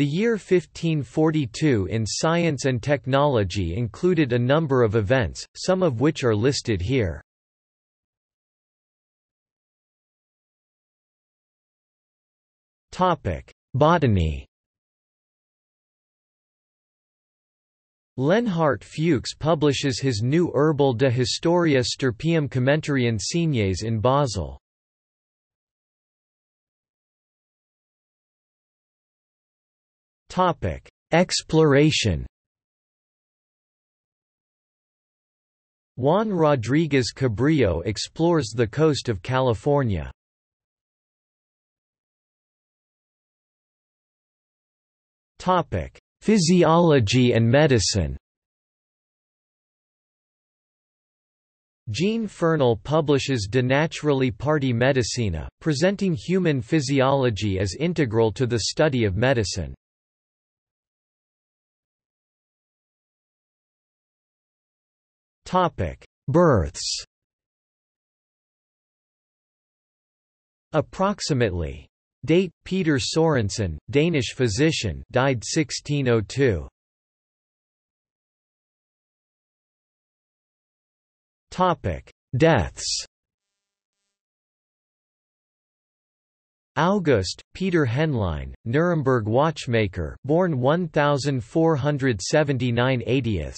The year 1542 in science and technology included a number of events, some of which are listed here. Botany Leonhart Fuchs publishes his new Herbal de Historia Stirpium Commentarii Insignes in Basel. Topic: Exploration. Juan Rodriguez Cabrillo explores the coast of California. Topic: Physiology and medicine. Jean Fernel publishes De Naturali Parte Medicinae, presenting human physiology as integral to the study of medicine. Topic: Births. Approximately. Date: Peter Sorensen, Danish physician, died 1602. Topic: Deaths. August, Peter Henlein, Nuremberg watchmaker, born 1479 80ths.